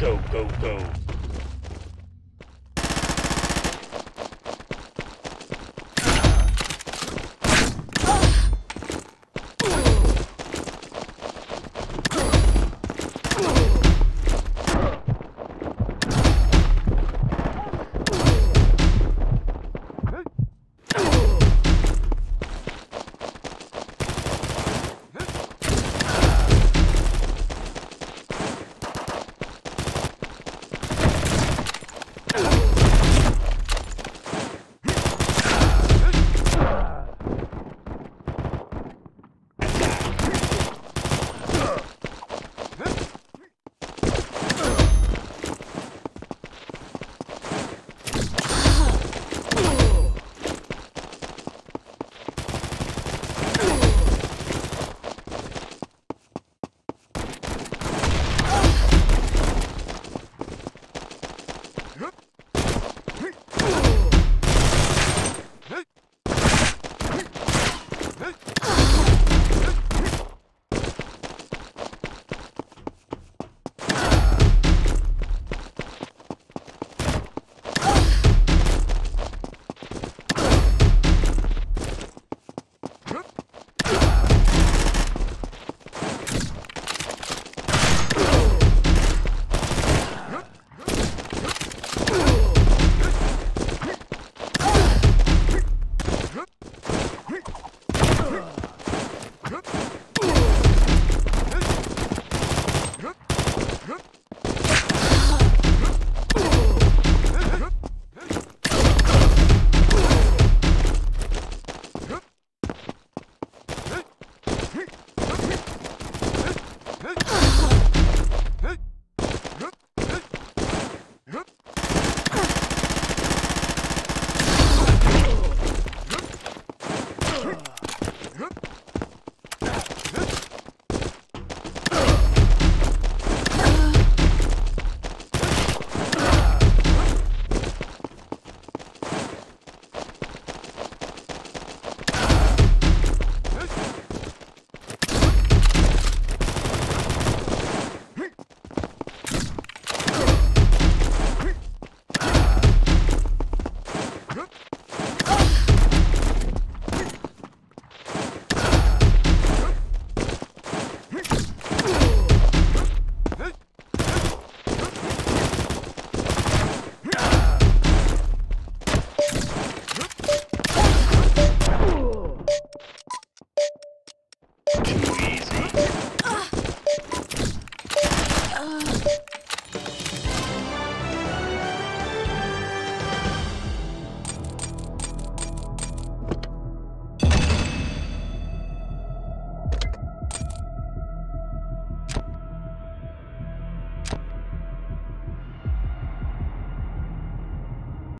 Go, go, go.